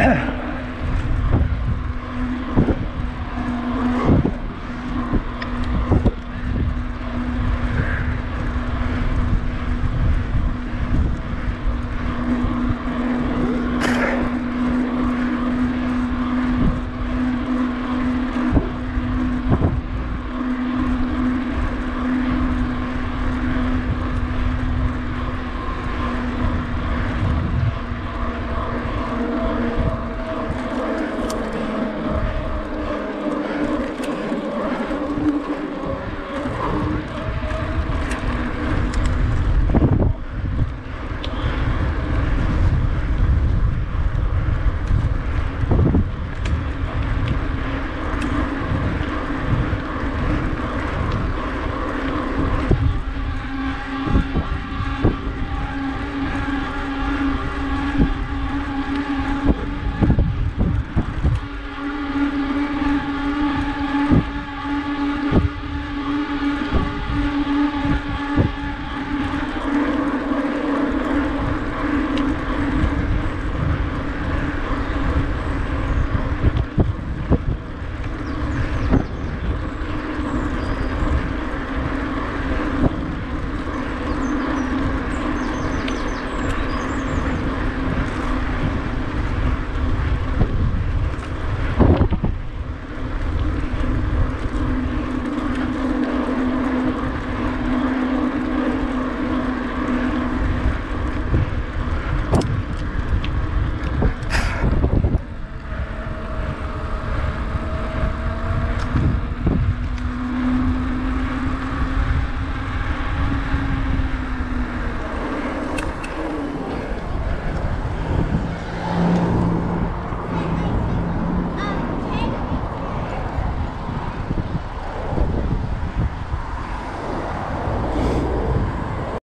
Yeah.